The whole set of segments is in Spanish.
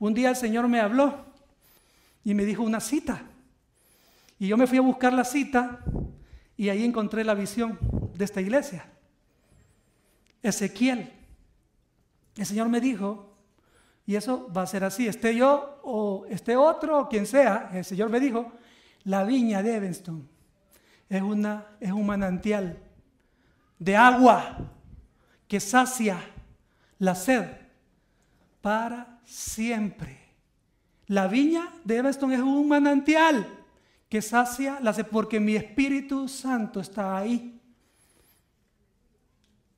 Un día el Señor me habló y me dijo una cita. Y yo me fui a buscar la cita y ahí encontré la visión de esta iglesia. Ezequiel. El Señor me dijo, y eso va a ser así, esté yo o esté otro o quien sea, el Señor me dijo, la viña de Evanston es, una, es un manantial de agua que sacia la sed para siempre. La viña de Evanston es un manantial que sacia la porque mi Espíritu Santo está ahí.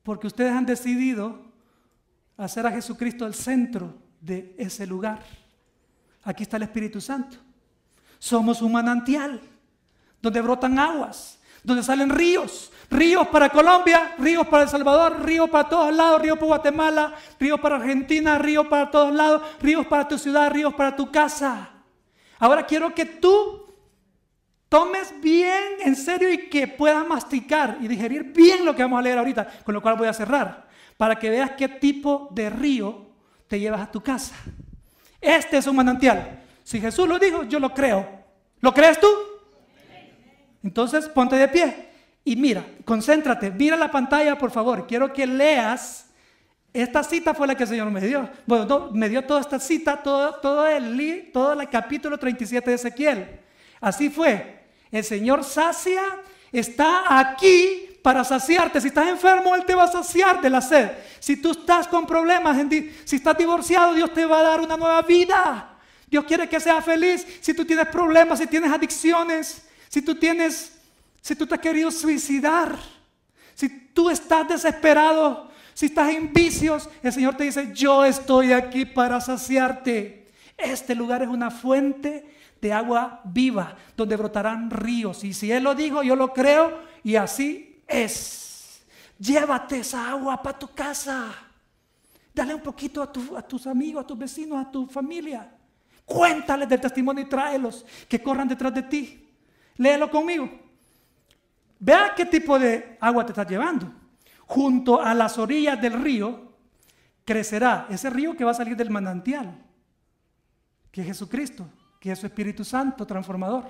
Porque ustedes han decidido hacer a Jesucristo el centro de ese lugar. Aquí está el Espíritu Santo. Somos un manantial donde brotan aguas, donde salen ríos, ríos para Colombia, ríos para El Salvador, ríos para todos lados, ríos para Guatemala, ríos para Argentina, ríos para todos lados, ríos para tu ciudad, ríos para tu casa. Ahora quiero que tú tomes bien en serio y que puedas masticar y digerir bien lo que vamos a leer ahorita, con lo cual voy a cerrar, para que veas qué tipo de río te llevas a tu casa. Este es un manantial. Si Jesús lo dijo, yo lo creo. ¿Lo crees tú? Entonces ponte de pie y mira, concéntrate, mira la pantalla por favor. Quiero que leas. Esta cita fue la que el Señor me dio. Bueno, me dio toda esta cita, todo, todo, el, todo el capítulo 37 de Ezequiel. Así fue. El Señor sacia, está aquí para saciarte. Si estás enfermo, Él te va a saciar de la sed. Si tú estás con problemas, si estás divorciado, Dios te va a dar una nueva vida. Dios quiere que seas feliz. Si tú tienes problemas, si tienes adicciones, si tú tienes, si tú te has querido suicidar, si tú estás desesperado, si estás en vicios, el Señor te dice, yo estoy aquí para saciarte. Este lugar es una fuente de agua viva, donde brotarán ríos. Y si Él lo dijo, yo lo creo, y así es. Llévate esa agua para tu casa. Dale un poquito a, tus amigos, a tus vecinos, a tu familia. Cuéntales del testimonio y tráelos que corran detrás de ti. Léelo conmigo. Vea qué tipo de agua te estás llevando. Junto a las orillas del río crecerá ese río que va a salir del manantial, que es Jesucristo, que es su Espíritu Santo transformador.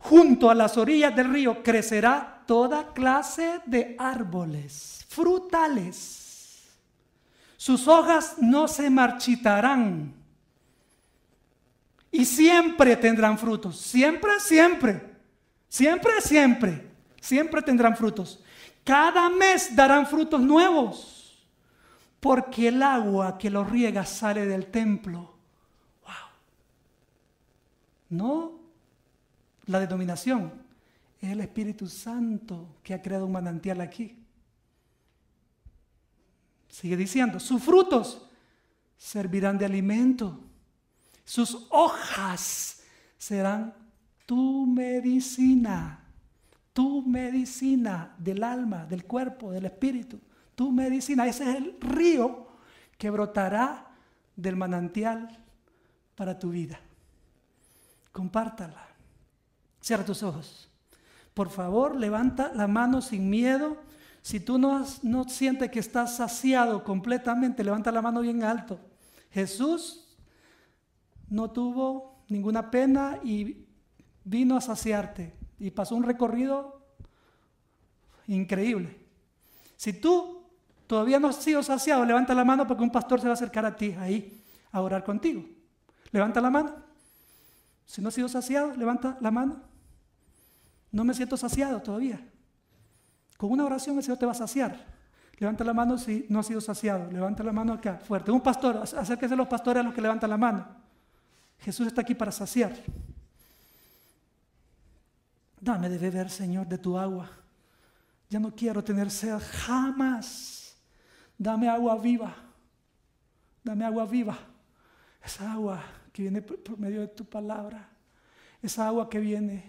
Junto a las orillas del río crecerá toda clase de árboles frutales. Sus hojas no se marchitarán y siempre tendrán frutos. Siempre, siempre. Siempre, siempre. Siempre tendrán frutos. Cada mes darán frutos nuevos. Porque el agua que los riega sale del templo. Wow. No la denominación. Es el Espíritu Santo que ha creado un manantial aquí. Sigue diciendo, sus frutos servirán de alimento sus hojas serán tu medicina, tu medicina del alma, del cuerpo, del espíritu, tu medicina. Ese es el río que brotará del manantial para tu vida. Compártala. Cierra tus ojos. Por favor, levanta la mano sin miedo. Si tú no, no sientes que estás saciado completamente, levanta la mano bien alto. Jesús no tuvo ninguna pena y vino a saciarte. Y pasó un recorrido increíble. Si tú todavía no has sido saciado, levanta la mano porque un pastor se va a acercar a ti ahí a orar contigo. Levanta la mano. Si no has sido saciado, levanta la mano. No me siento saciado todavía. Con una oración el Señor te va a saciar. Levanta la mano si no has sido saciado. Levanta la mano acá, fuerte. Un pastor, acérquese a los pastores a los que levantan la mano. Jesús está aquí para saciar. Dame de beber, Señor, de tu agua. Ya no quiero tener sed jamás. Dame agua viva. Dame agua viva. Esa agua que viene por medio de tu palabra. Esa agua que viene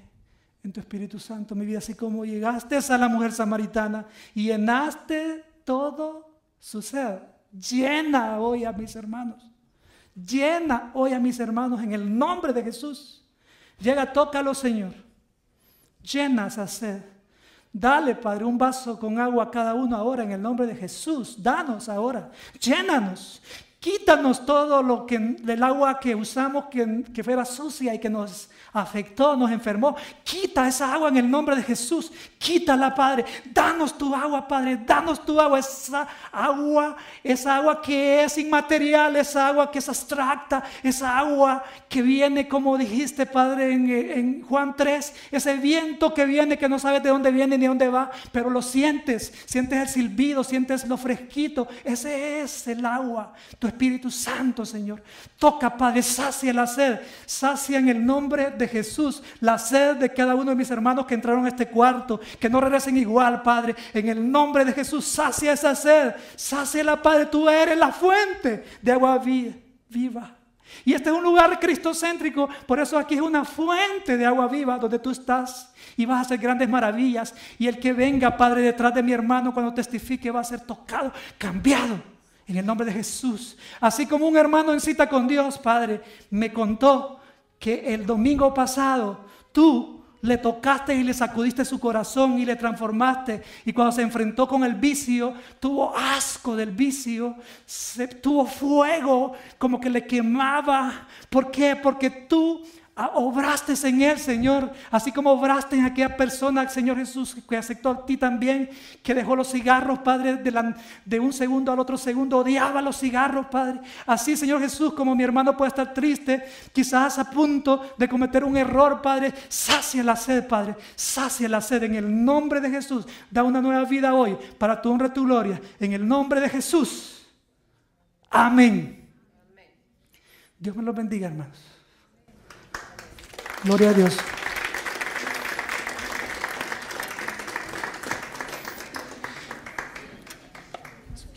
en tu Espíritu Santo, mi vida, así como llegaste a la mujer samaritana y llenaste todo su sed. Llena hoy a mis hermanos. Llena hoy a mis hermanos en el nombre de Jesús. Llega, tócalo, Señor. Llena esa sed. Dale, Padre, un vaso con agua a cada uno ahora en el nombre de Jesús. Danos ahora. Llénanos. Quítanos todo lo que del agua que usamos que, que fuera sucia y que nos afectó, nos enfermó. Quita esa agua en el nombre de Jesús. Quítala, Padre. Danos tu agua, Padre. Danos tu agua. Esa agua, esa agua que es inmaterial, esa agua que es abstracta, esa agua que viene, como dijiste, Padre, en, Juan 3. Ese viento que viene, que no sabes de dónde viene ni dónde va, pero lo sientes. Sientes el silbido, sientes lo fresquito. Ese es el agua. Espíritu Santo, Señor. Toca, Padre, sacia la sed. Sacia en el nombre de Jesús, la sed de cada uno de mis hermanos que entraron a este cuarto, que no regresen igual, Padre. En el nombre de Jesús, sacia esa sed, sacia la Padre. Tú eres la fuente de agua viva. Y este es un lugar cristocéntrico, por eso aquí es una fuente de agua viva donde tú estás y vas a hacer grandes maravillas. Y el que venga, Padre, detrás de mi hermano cuando testifique va a ser tocado, cambiado. En el nombre de Jesús. Así como un hermano en cita con Dios, Padre, me contó que el domingo pasado tú le tocaste y le sacudiste su corazón y le transformaste. Y cuando se enfrentó con el vicio, tuvo asco del vicio, se, tuvo fuego como que le quemaba. ¿Por qué? Porque tú obraste en él, Señor, así como obraste en aquella persona, Señor Jesús, que aceptó a ti también, que dejó los cigarros, Padre, de, de, un segundo al otro segundo, odiaba los cigarros, Padre. Así, Señor Jesús, como mi hermano puede estar triste, quizás a punto de cometer un error, Padre, sacia la sed, Padre, sacia la sed en el nombre de Jesús. Da una nueva vida hoy para tu honra y tu gloria, en el nombre de Jesús. Amén. Dios me los bendiga, hermanos. Gloria a Dios.